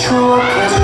true